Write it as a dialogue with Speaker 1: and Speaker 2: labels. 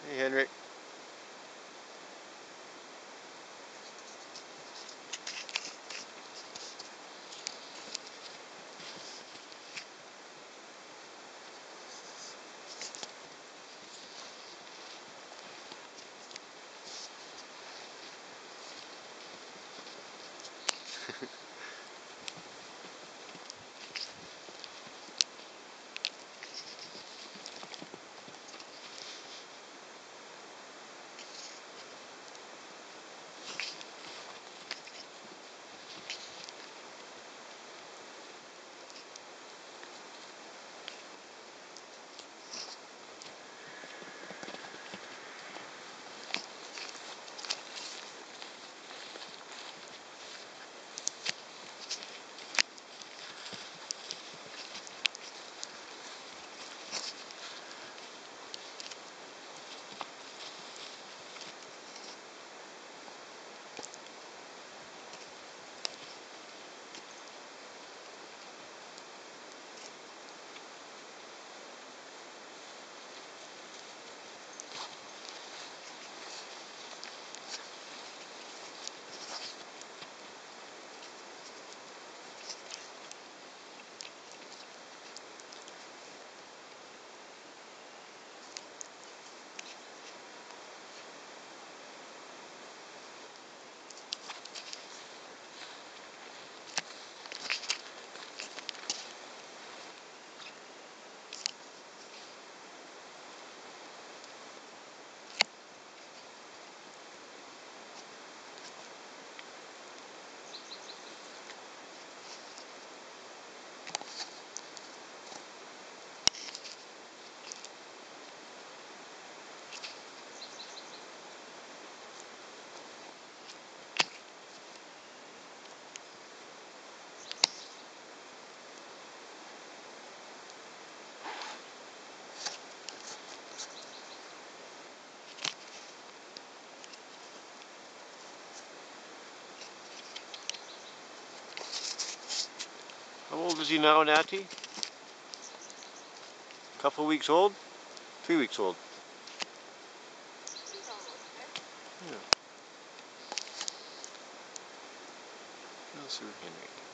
Speaker 1: Hey, Henrik. How old is he now, Natty? A couple weeks old? Three weeks old. Yeah. Sir Henrik.